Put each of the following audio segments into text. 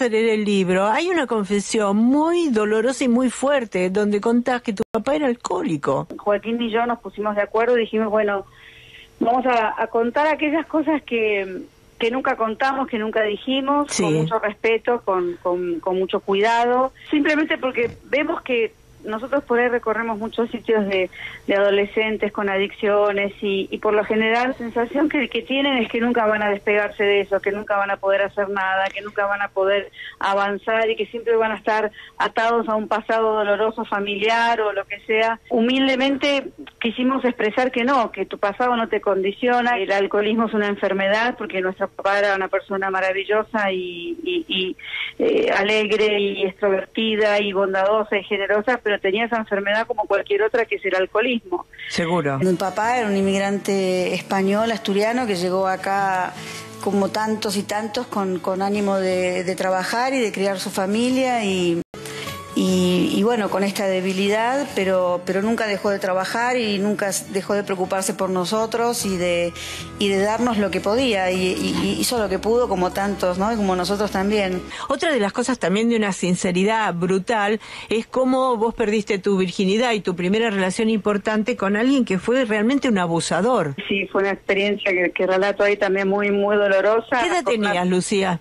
a leer el libro, hay una confesión muy dolorosa y muy fuerte donde contás que tu papá era alcohólico. Joaquín y yo nos pusimos de acuerdo y dijimos, bueno, vamos a, contar aquellas cosas que, que nunca contamos, que nunca dijimos, con mucho respeto, con, con, con mucho cuidado, simplemente porque vemos que nosotros por ahí recorremos muchos sitios de, adolescentes con adicciones y, por lo general la sensación que, tienen es que nunca van a despegarse de eso, que nunca van a poder hacer nada, que nunca van a poder avanzar y que siempre van a estar atados a un pasado doloroso familiar o lo que sea. Humildemente quisimos expresar que no, que tu pasado no te condiciona, el alcoholismo es una enfermedad porque nuestro papá era una persona maravillosa y, eh, alegre y extrovertida y bondadosa y generosa, pero tenía esa enfermedad como cualquier otra que es el alcoholismo. Seguro. Mi papá era un inmigrante español, asturiano, que llegó acá como tantos y tantos con, con ánimo de, de trabajar y de criar su familia y y, bueno, con esta debilidad, pero, pero nunca dejó de trabajar y nunca dejó de preocuparse por nosotros y de, y de darnos lo que podía y, hizo lo que pudo como tantos, ¿no? Y como nosotros también. Otra de las cosas también de una sinceridad brutal es cómo vos perdiste tu virginidad y tu primera relación importante con alguien que fue realmente un abusador. Sí, fue una experiencia que, que relato ahí también muy, muy dolorosa. ¿Qué edad tenías, Lucía?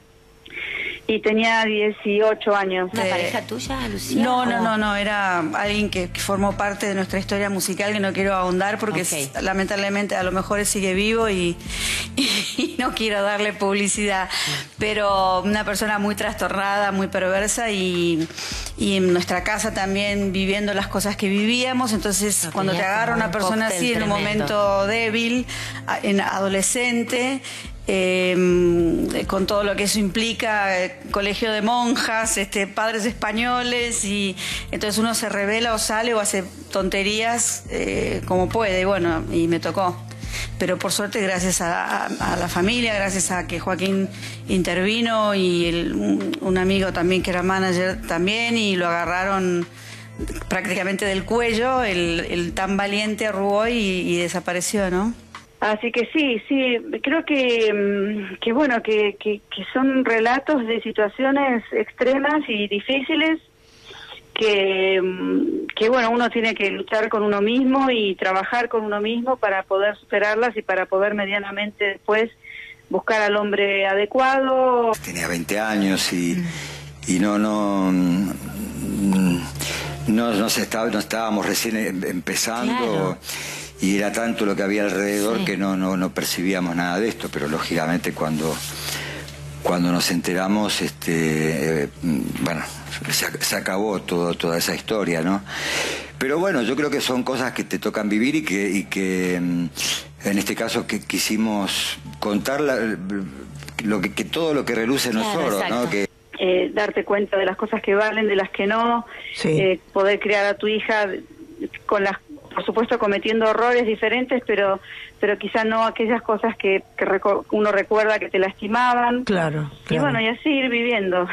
Y tenía 18 años. ¿Una pareja tuya, Lucía? No, no, no, no, era alguien que, formó parte de nuestra historia musical que no quiero ahondar porque lamentablemente a lo mejor sigue vivo y, no quiero darle publicidad, pero una persona muy trastornada, muy perversa y, en nuestra casa también viviendo las cosas que vivíamos, entonces cuando te agarra una persona así en un momento débil, en adolescente, eh, con todo lo que eso implica, eh, colegio de monjas, este, padres españoles, y entonces uno se revela o sale o hace tonterías eh, como puede, bueno, y me tocó. Pero por suerte, gracias a, la familia, gracias a que Joaquín intervino y un, amigo también que era manager también, y lo agarraron prácticamente del cuello, el, tan valiente Ruboy y desapareció, ¿no? Así que sí, sí, creo que, mm, que bueno, que, que, son relatos de situaciones extremas y difíciles que, mm, que, bueno, uno tiene que luchar con uno mismo y trabajar con uno mismo para poder superarlas y para poder medianamente después buscar al hombre adecuado. Tenía 20 años y, y no, no, mm, no, no, se estaba, no estábamos recién em, empezando y era tanto lo que había alrededor que no, no, no, percibíamos nada de esto, pero lógicamente cuando, cuando nos enteramos, este, eh, bueno, se, acabó todo, toda esa historia, ¿no? Pero bueno, yo creo que son cosas que te tocan vivir y que, y que mm, en este caso que quisimos contar lo que, todo lo que reluce no es oro, ¿no? Que, eh, darte cuenta de las cosas que valen, de las que no, eh, poder criar a tu hija con las por supuesto cometiendo errores diferentes, pero pero quizá no aquellas cosas que, que uno recuerda que te lastimaban. Claro, claro. Y bueno, y así ir viviendo.